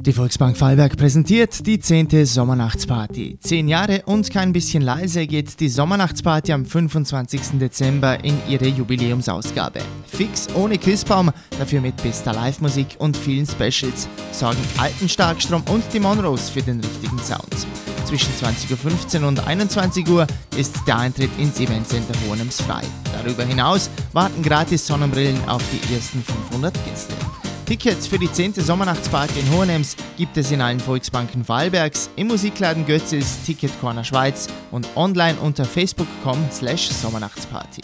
Die Volksbank Fallberg präsentiert die 10. Sommernachtsparty. Zehn Jahre und kein bisschen leise geht die Sommernachtsparty am 25. Dezember in ihre Jubiläumsausgabe. Fix ohne Quizbaum, dafür mit bester Live-Musik und vielen Specials sorgen Alten Starkstrom und die Monrose für den richtigen Sound. Zwischen 20.15 Uhr und 21 Uhr ist der Eintritt ins Eventcenter Hohenems frei. Darüber hinaus warten gratis Sonnenbrillen auf die ersten 500 Gäste. Tickets für die 10. Sommernachtsparty in Hohenems gibt es in allen Volksbanken Vorarlbergs, im Musikladen Götzes, Ticket Corner Schweiz und online unter facebook.com slash Sommernachtsparty.